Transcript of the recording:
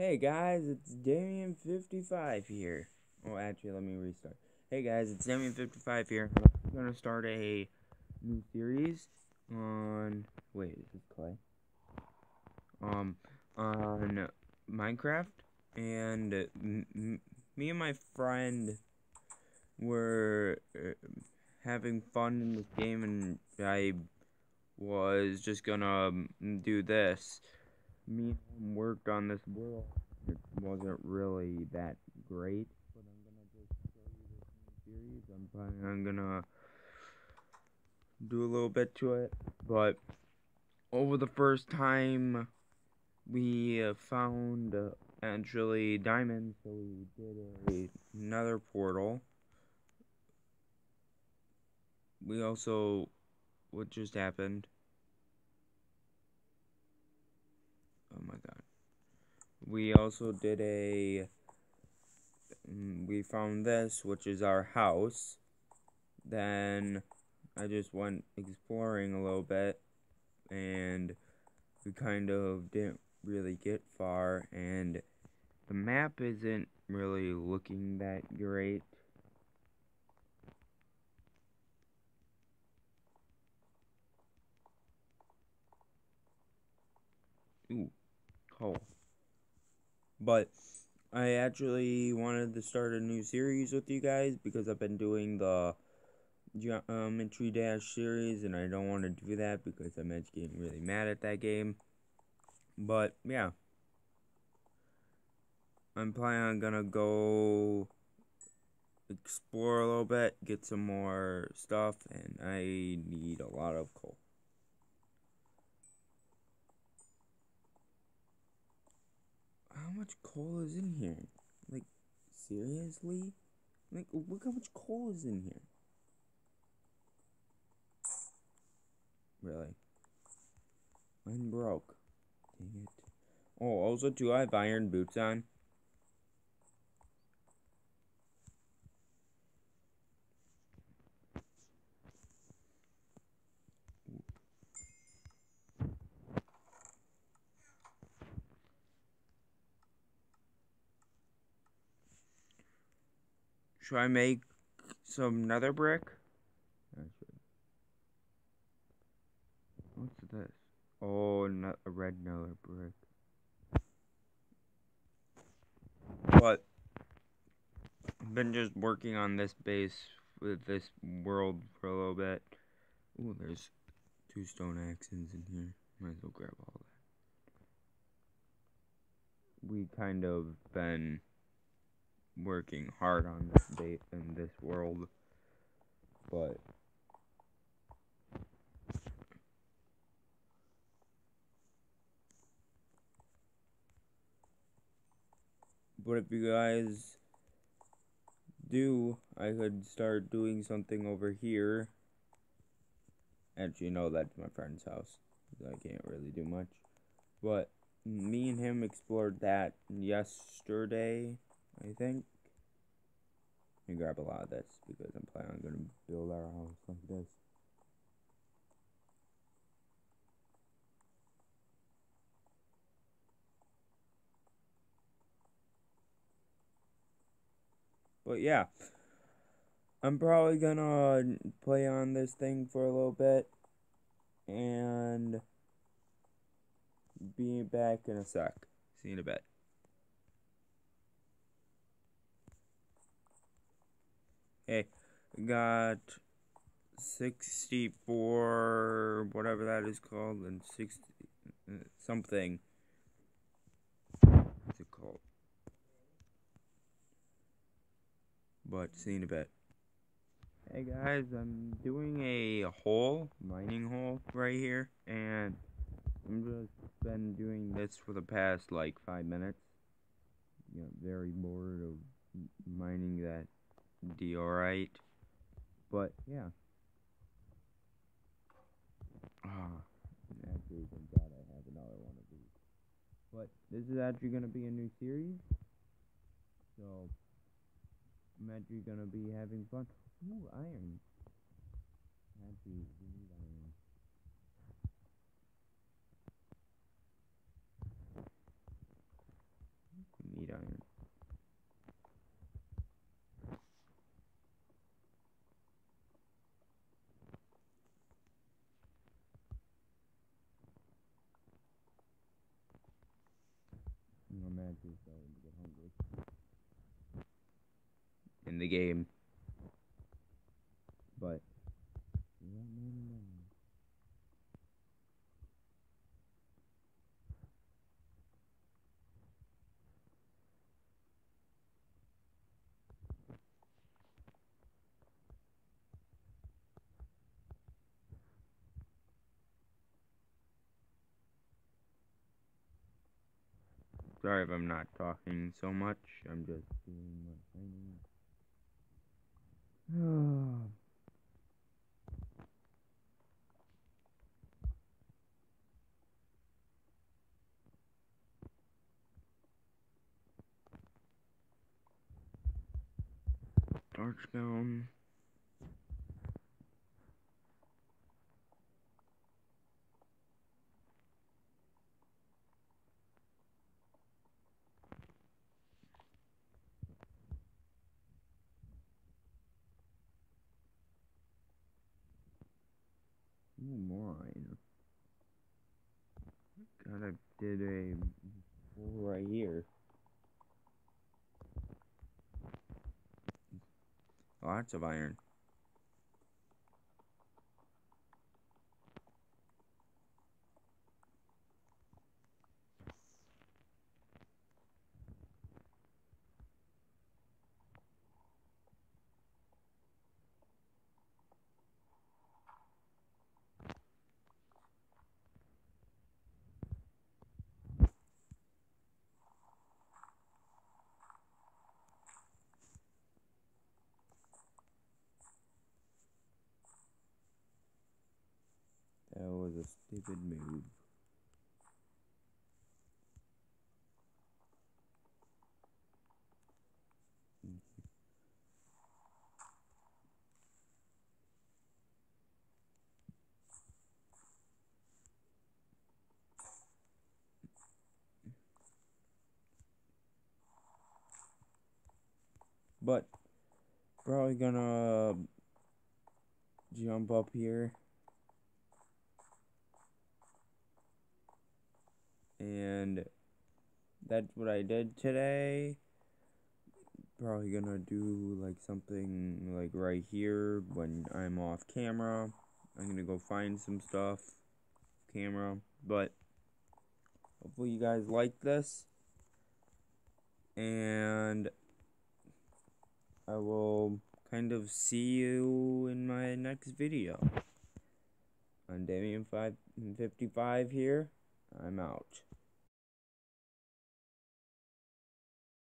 Hey guys, it's Damien55 here. Oh, actually, let me restart. Hey guys, it's Damien55 here. I'm gonna start a new series on. Wait, is this Clay? Um, on Minecraft, and me and my friend were uh, having fun in this game, and I was just gonna um, do this me worked on this world. It wasn't really that great, but I'm gonna just show you this new series. I'm I'm gonna do a little bit to it, but over the first time we uh, found uh, actually diamonds, so we did a, another portal. We also, what just happened? Oh my god. We also did a. Mm, we found this, which is our house. Then I just went exploring a little bit, and we kind of didn't really get far, and the map isn't really looking that great. Ooh whole. But I actually wanted to start a new series with you guys because I've been doing the Geometry Dash series and I don't want to do that because I'm actually getting really mad at that game. But yeah. I'm planning on gonna go explore a little bit, get some more stuff, and I need a lot of coal. How much coal is in here? Like, seriously? Like, look how much coal is in here. Really? I'm broke. Dang it. Oh, also, do I have iron boots on? Should I make some nether brick? What's this? Oh, not a red nether brick. But I've been just working on this base with this world for a little bit. Oh, there's two stone axes in here. Might as well grab all that. We kind of been working hard on this date in this world, but but if you guys do, I could start doing something over here. Actually, no, that's my friend's house. I can't really do much. But me and him explored that yesterday. I think. Let me grab a lot of this because I'm planning on going to build our house like this. But yeah, I'm probably gonna uh, play on this thing for a little bit and be back in a sec. See you in a bit. Okay, got 64, whatever that is called, and 60, uh, something. What's it called? But, see in a bit. Hey guys, I'm doing a hole, mining hole, right here, and I'm just been doing this for the past, like, five minutes. You know, very bored of mining that diorite. But yeah. Ah, actually, thank God I have another one of these. But this is actually going to be a new series. So, I'm actually going to be having fun. Ooh, iron. Actually, we need iron. Get hungry. In the game. But Sorry if I'm not talking so much. I'm just doing my training. Archbound. Oh, mine. I did a right here. Lots of iron. That was a stupid move. But probably gonna um, jump up here and that's what I did today. Probably gonna do like something like right here when I'm off camera. I'm gonna go find some stuff, camera, but hopefully you guys like this. And I will kind of see you in my next video. I'm Damien 555 here. I'm out.